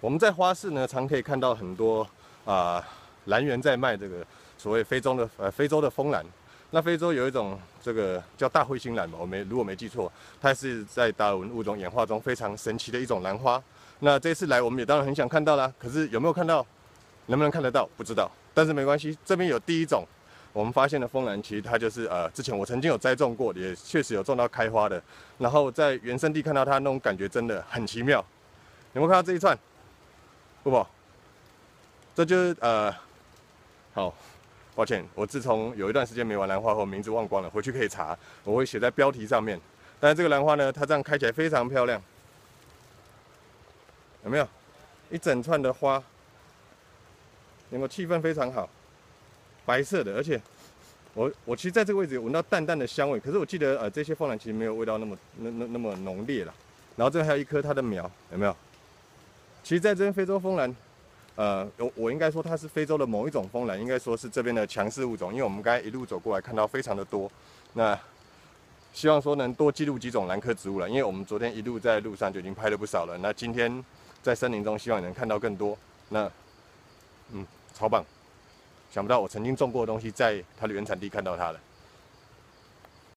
我们在花市呢，常可以看到很多啊兰园在卖这个所谓非洲的呃非洲的枫兰。那非洲有一种这个叫大彗星兰吧，我没如果没记错，它是在达尔文物种演化中非常神奇的一种兰花。那这次来，我们也当然很想看到啦。可是有没有看到？能不能看得到？不知道。但是没关系，这边有第一种我们发现的枫兰，其实它就是呃之前我曾经有栽种过，也确实有种到开花的。然后在原生地看到它那种感觉真的很奇妙。有没有看到这一串？不不，这就是呃好。抱歉，我自从有一段时间没玩兰花后，名字忘光了，回去可以查，我会写在标题上面。但是这个兰花呢，它这样开起来非常漂亮，有没有？一整串的花，有没有气氛非常好？白色的，而且我我其实在这个位置闻到淡淡的香味，可是我记得呃这些凤兰其实没有味道那么那那那么浓烈了。然后这边还有一颗它的苗，有没有？其实在这边非洲枫兰。呃，我我应该说它是非洲的某一种枫兰，应该说是这边的强势物种，因为我们刚才一路走过来看到非常的多。那希望说能多记录几种兰科植物了，因为我们昨天一路在路上就已经拍了不少了。那今天在森林中，希望能看到更多。那嗯，超棒！想不到我曾经种过的东西，在它的原产地看到它了。